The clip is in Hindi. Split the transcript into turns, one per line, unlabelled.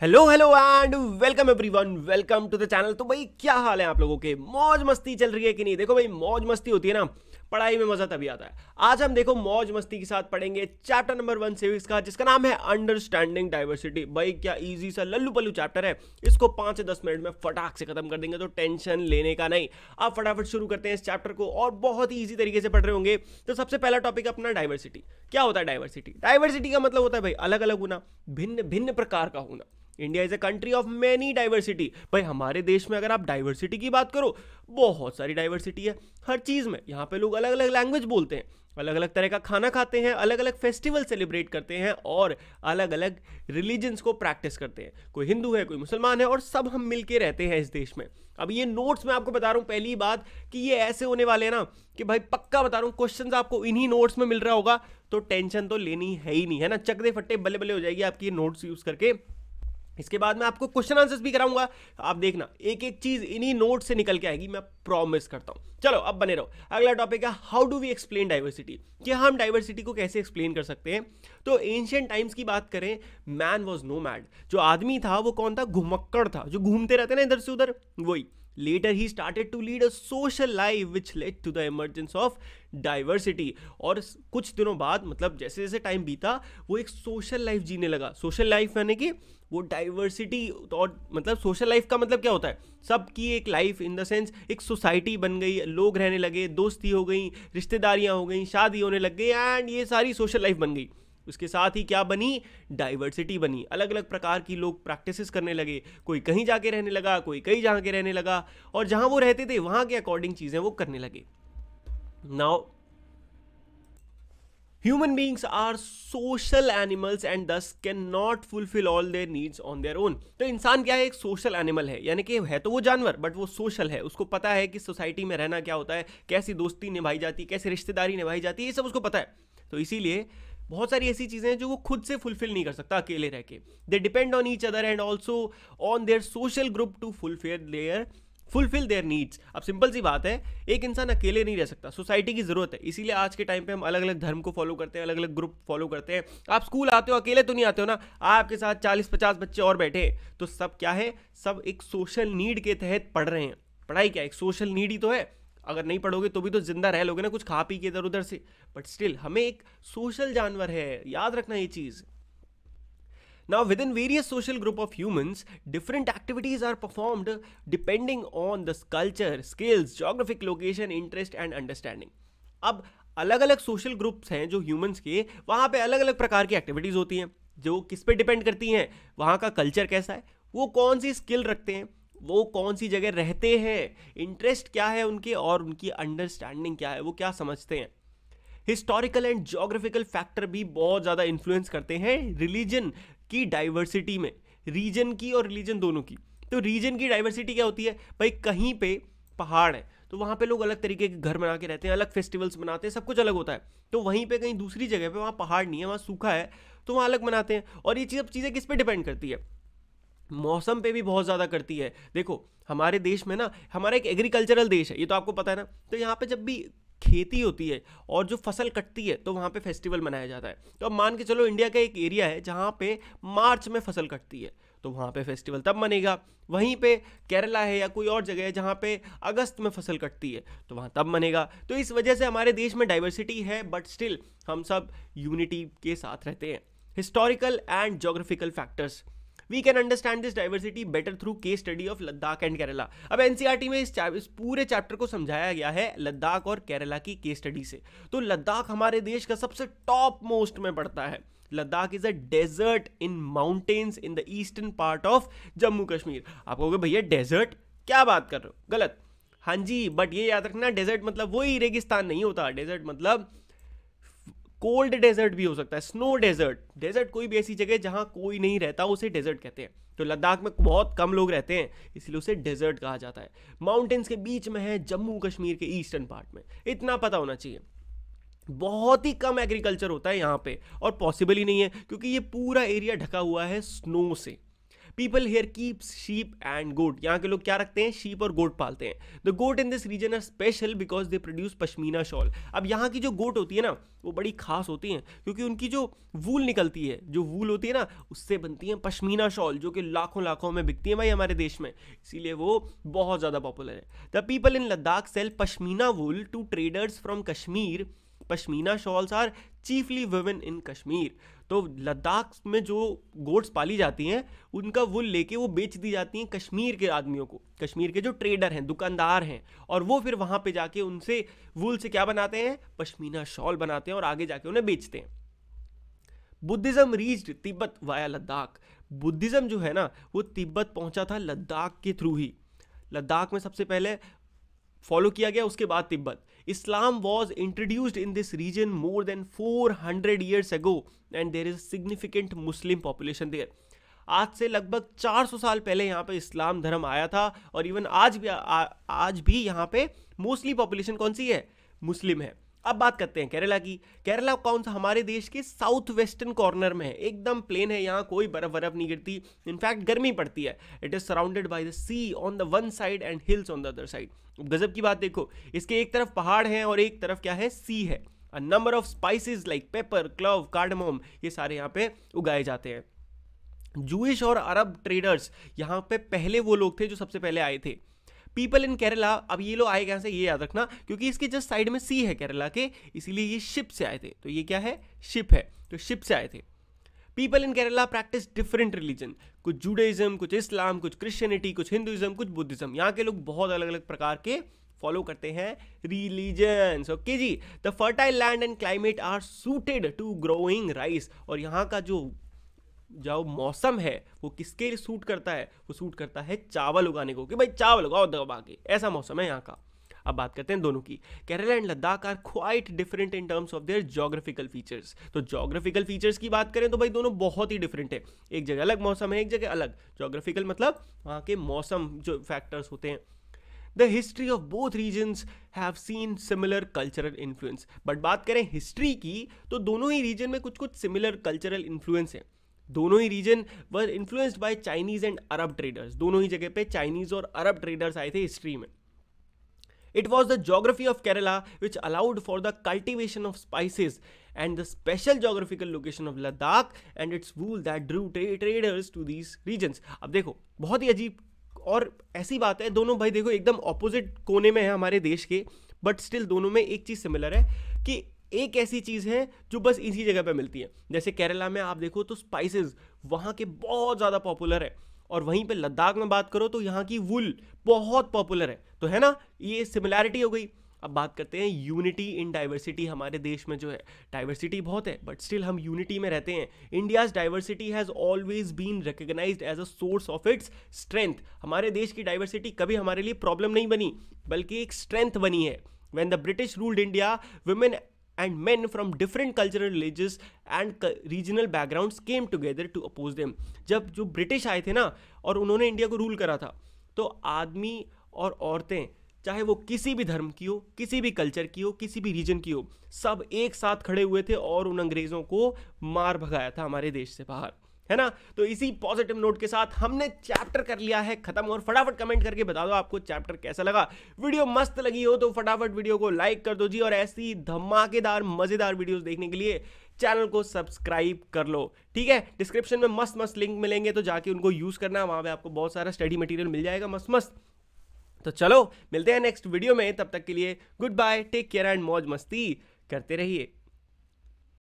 Hello hello and welcome everyone, welcome to the channel. तो भाई, क्या हाल है आप लोगों के? मौज मस्ती चल रही है कि नहीं? देखो भाई, मौज मस्ती होती है ना, पढ़ाई में मज़ा तभी आता है। आज हम देखो, मौज मस्ती के साथ पढ़ेंगे चैप्टर नंबर वन सिविक्स का, जिसका नाम है अंडरस्टैंडिंग डाइवर्सिटी भाई, क्या इजी सा लल्लू पल्लू चैप्टर है। इसको पाँच से दस मिनट में फटाक से खत्म कर देंगे तो टेंशन लेने का नहीं। आप फटाफट शुरू करते हैं इस चैप्टर को, और बहुत ही ईजी तरीके से पढ़ रहे होंगे। तो सबसे पहला टॉपिक अपना डाइवर्सिटी क्या होता है डाइवर्सिटी डाइवर्सिटी का मतलब होता है भाई अलग अलग होना भिन्न भिन्न प्रकार का होना। India is a country of many diversity भाई, हमारे देश में अगर आप डाइवर्सिटी की बात करो, बहुत सारी डाइवर्सिटी है हर चीज़ में। यहाँ पे लोग अलग अलग लैंग्वेज बोलते हैं अलग अलग तरह का खाना खाते हैं अलग अलग फेस्टिवल सेलिब्रेट करते हैं और अलग अलग रिलीजन्स को प्रैक्टिस करते हैं। कोई हिंदू है, कोई मुसलमान है और सब हम मिलके रहते हैं इस देश में। अब ये नोट्स मैं आपको बता रहा हूँ, पहली बात कि ये ऐसे होने वाले हैं ना कि भाई पक्का बता रहा हूँ क्वेश्चन आपको इन्हीं नोट्स में मिल रहा होगा तो टेंशन तो लेनी है ही नहीं, है ना? चकदे फट्टे बल्ले बल्ले हो जाएगी आपकी ये नोट्स यूज़ करके। इसके बाद मैं आपको क्वेश्चन आंसर्स भी कराऊँगा। आप देखना एक एक चीज़ इन्हीं नोट से निकल के आएगी, मैं प्रॉमिस करता हूँ। चलो, अब बने रहो। अगला टॉपिक है how do we explain diversity कि हम डाइवर्सिटी को कैसे एक्सप्लेन कर सकते हैं? तो एंशियंट टाइम्स की बात करें मैन वॉज़ नो मैड जो आदमी था, वो कौन था? घुमक्कड़ था। जो घूमते रहते ना इधर से उधर, वही। Later he started to lead a social life which led to the emergence of diversity और कुछ दिनों बाद मतलब जैसे जैसे टाइम बीता, वो एक सोशल लाइफ जीने लगा। सोशल लाइफ यानी कि वो डाइवर्सिटी और मतलब सोशल लाइफ का मतलब क्या होता है? सबकी एक लाइफ इन द सेंस एक सोसाइटी बन गई, लोग रहने लगे, दोस्ती हो गई, रिश्तेदारियाँ हो गई, शादी होने लग गई एंड ये सारी सोशल लाइफ बन गई। उसके साथ ही क्या बनी? डाइवर्सिटी बनी। अलग अलग प्रकार की लोग प्रैक्टिसेस करने लगे। कोई कहीं जाके रहने लगा, कोई कहीं जाके रहने लगा और जहाँ वो रहते थे, वहाँ के अकॉर्डिंग चीज़ें वो करने लगे। Now Human beings are social animals and thus cannot fulfill all their needs on their own. तो इंसान क्या है? एक सोशल एनिमल है। यानी कि है तो वो जानवर बट वो सोशल है। उसको पता है कि सोसाइटी में रहना क्या होता है, कैसी दोस्ती निभाई जाती है कैसी रिश्तेदारी निभाई जाती है, ये सब उसको पता है। तो इसीलिए बहुत सारी ऐसी चीज़ें हैं जो वो खुद से फुलफिल नहीं कर सकता अकेले रह के। They depend on each other and also on their social group to fulfill their fulfill their needs अब सिंपल सी बात है, एक इंसान अकेले नहीं रह सकता। सोसाइटी की ज़रूरत है। इसीलिए आज के टाइम पे हम अलग अलग धर्म को फॉलो करते हैं अलग अलग ग्रुप फॉलो करते हैं। आप स्कूल आते हो, अकेले तो नहीं आते हो ना? आपके साथ चालीस पचास बच्चे और बैठे हैं। तो सब क्या है? सब एक सोशल नीड के तहत पढ़ रहे हैं। पढ़ाई क्या एक सोशल नीड ही तो है। अगर नहीं पढ़ोगे तो भी तो ज़िंदा रह लोगे ना कुछ खा पी के इधर उधर से। बट स्टिल हमें एक सोशल जानवर है। याद रखना ये चीज़। Now within various social group of humans different activities are performed depending on the culture skills geographic location interest and understanding अब अलग अलग सोशल ग्रुप्स हैं जो ह्यूमन्स के, वहाँ पर अलग अलग प्रकार की एक्टिविटीज़ होती हैं, जो किस पे डिपेंड करती हैं, वहाँ का कल्चर कैसा है, वो कौन सी स्किल रखते हैं वो कौन सी जगह रहते हैं? इंटरेस्ट क्या है उनके और उनकी अंडरस्टैंडिंग क्या है? वो क्या समझते हैं? हिस्टोरिकल एंड जोग्राफिकल फैक्टर भी बहुत ज़्यादा इन्फ्लुएंस करते हैं रिलीजन की डाइवर्सिटी में। रीजन की और रिलीजन दोनों की। तो रीजन की डाइवर्सिटी क्या होती है? भाई, कहीं पे पहाड़ है तो वहाँ पे लोग अलग तरीके के घर बना के रहते हैं, अलग फेस्टिवल्स मनाते हैं, सब कुछ अलग होता है। तो वहीं पे कहीं दूसरी जगह पे, वहाँ पहाड़ नहीं है, वहाँ सूखा है तो वहाँ अलग मनाते हैं। और ये सब चीज़ें किस पे डिपेंड करती है? मौसम पे भी बहुत ज़्यादा करती है। देखो, हमारे देश में ना, हमारा एक एग्रीकल्चरल देश है, ये तो आपको पता है ना। तो यहाँ पे जब भी खेती होती है और जो फ़सल कटती है तो वहाँ पे फेस्टिवल मनाया जाता है। तो अब मान के चलो इंडिया का एक एरिया है जहाँ पे मार्च में फ़सल कटती है तो वहाँ पे फेस्टिवल तब मनेगा। वहीं पे केरला है या कोई और जगह है जहाँ पे अगस्त में फ़सल कटती है तो वहाँ तब मनेगा। तो इस वजह से हमारे देश में डाइवर्सिटी है बट स्टिल हम सब यूनिटी के साथ रहते हैं। Historical and geographical factors we can understand this diversity better through case study of Ladakh and Kerala अब एनसीईआरटी में इस, इस पूरे चैप्टर को समझाया गया है लद्दाख और केरला की केस स्टडी से। तो लद्दाख हमारे देश का सबसे टॉप मोस्ट में पड़ता है। Ladakh is a desert in mountains in the eastern part of Jammu Kashmir आप कहोगे भैया डेजर्ट क्या बात कर रहे हो? गलत। हाँ जी बट ये याद रखना डेजर्ट मतलब वही रेगिस्तान नहीं होता। डेजर्ट मतलब कोल्ड डेजर्ट भी हो सकता है, स्नो डेजर्ट। डेजर्ट कोई भी ऐसी जगह जहाँ कोई नहीं रहता, उसे डेजर्ट कहते हैं। तो लद्दाख में बहुत कम लोग रहते हैं, इसलिए उसे डेजर्ट कहा जाता है। माउंटेन्स के बीच में है जम्मू कश्मीर के ईस्टर्न पार्ट में। इतना पता होना चाहिए। बहुत ही कम एग्रीकल्चर होता है यहाँ पे, और पॉसिबल ही नहीं है, क्योंकि ये पूरा एरिया ढका हुआ है स्नो से। People here keeps sheep and goat यहाँ के लोग क्या रखते हैं? शीप और गोट पालते हैं। The goat in this region are special because they produce pashmina shawl अब यहाँ की जो गोट होती है ना, वो बड़ी खास होती हैं, क्योंकि उनकी जो वूल निकलती है, जो वूल होती है ना, उससे बनती है पश्मीना शॉल जो कि लाखों लाखों में बिकती है भाई हमारे देश में। इसीलिए वो बहुत ज़्यादा पॉपुलर है। The people in Ladakh sell pashmina wool to traders from Kashmir pashmina shawls are chiefly women in Kashmir तो लद्दाख में जो गोट्स पाली जाती हैं, उनका वुल लेके वो बेच दी जाती हैं कश्मीर के आदमियों को। कश्मीर के जो ट्रेडर हैं, दुकानदार हैं, और वो फिर वहाँ पे जाके उनसे वुल से क्या बनाते हैं? पश्मीना शॉल बनाते हैं और आगे जाके उन्हें बेचते हैं। Buddhism reached Tibet via Ladakh. Buddhism जो है ना, वो तिब्बत पहुँचा था लद्दाख के थ्रू ही। लद्दाख में सबसे पहले फॉलो किया गया उसके बाद Tibet. Islam was introduced in this region more than 400 years ago and there is significant Muslim population there आज से लगभग 400 साल पहले यहाँ पे इस्लाम धर्म आया था और इवन आज भी आ, आज भी यहाँ पे मोस्टली पॉपुलेशन कौन सी है? मुस्लिम है। अब बात करते हैं केरला की। केरला कौन सा हमारे देश के साउथ वेस्टर्न कॉर्नर में है? एकदम प्लेन है, यहाँ कोई बर्फ़ बर्फ़ नहीं गिरती। इनफैक्ट गर्मी पड़ती है। It is surrounded by the sea on the one side and hills on the other side गजब की बात देखो, इसके एक तरफ़ पहाड़ है और एक तरफ़ क्या है? सी है। A number of spices like pepper clove cardamom ये सारे यहाँ पे उगाए जाते हैं। जूश और अरब ट्रेडर्स यहाँ पे पहले वो लोग थे जो सबसे पहले आए थे। पीपल इन केरला अब ये लोग आए कहाँ से? ये याद रखना, क्योंकि इसके जस्ट साइड में सी है केरला के, इसीलिए ये शिप से आए थे। तो ये क्या है? शिप है। तो शिप से आए थे। People in Kerala practice different religion कुछ जूडाइज्म कुछ इस्लाम कुछ क्रिश्चियनिटी कुछ हिंदुइज्म कुछ बुद्धिज्म यहाँ के लोग बहुत अलग अलग प्रकार के फॉलो करते हैं religion okay ji? The fertile land and climate are suited to growing rice और यहाँ का जो जो मौसम है, वो किसके लिए सूट करता है? वो सूट करता है चावल उगाने को कि भाई चावल उगाओ, दबा के। ऐसा मौसम है यहाँ का। अब बात करते हैं दोनों की। Kerala and Ladakh are quite different in terms of their geographical features तो जोग्राफिकल फीचर्स की बात करें तो भाई दोनों बहुत ही डिफरेंट है। एक जगह अलग मौसम है, एक जगह अलग। जोग्राफिकल मतलब वहाँ के मौसम जो फैक्टर्स होते हैं। The history of both regions have seen similar cultural influence but बात करें हिस्ट्री की तो दोनों ही रीजन में कुछ कुछ सिमिलर कल्चरल इन्फ्लुएंस है। दोनों ही region were influenced by Chinese and Arab traders दोनों ही जगह पे चाइनीज़ और अरब ट्रेडर्स आए थे हिस्ट्री में. It was the geography of Kerala which allowed for the cultivation of spices and the special geographical location of Ladakh and its wool that drew traders to these regions अब देखो, बहुत ही अजीब और ऐसी बात है, दोनों भाई देखो एकदम ऑपोजिट कोने में है हमारे देश के बट स्टिल दोनों में एक चीज़ सिमिलर है कि एक ऐसी चीज़ है जो बस इसी जगह पे मिलती है। जैसे केरला में आप देखो तो स्पाइसेस वहाँ के बहुत ज़्यादा पॉपुलर है। और वहीं पे लद्दाख में बात करो तो यहाँ की वुल बहुत पॉपुलर है। तो है ना? ये सिमिलैरिटी हो गई। अब बात करते हैं यूनिटी इन डाइवर्सिटी हमारे देश में जो है डाइवर्सिटी बहुत है बट स्टिल हम यूनिटी में रहते हैं। India's diversity has always been recognized as a source of its strength हमारे देश की डाइवर्सिटी कभी हमारे लिए प्रॉब्लम नहीं बनी, बल्कि एक स्ट्रेंथ बनी है। When the British ruled India women and men from different cultural religious and regional backgrounds came together to oppose them. जब जो ब्रिटिश आए थे ना, और उन्होंने इंडिया को रूल करा था तो आदमी और औरतें, चाहे वो किसी भी धर्म की हो, किसी भी कल्चर की हो, किसी भी रीजन की हो, सब एक साथ खड़े हुए थे और उन अंग्रेज़ों को मार भगाया था हमारे देश से बाहर। है ना? तो इसी पॉजिटिव नोट के साथ हमने चैप्टर कर लिया है खत्म और फटाफट कमेंट करके बता दो आपको चैप्टर कैसा लगा। वीडियो मस्त लगी हो तो फटाफट वीडियो को लाइक कर दो जी और ऐसी धमाकेदार, मज़ेदार वीडियोस देखने के लिए चैनल को सब्सक्राइब कर लो। ठीक है? डिस्क्रिप्शन में मस्त मस्त लिंक मिलेंगे तो जाके उनको यूज़ करना। वहाँ पे आपको बहुत सारा स्टडी मटेरियल मिल जाएगा मस्त मस्त। तो चलो, मिलते हैं नेक्स्ट वीडियो में। तब तक के लिए goodbye take care and मौज मस्ती करते रहिए।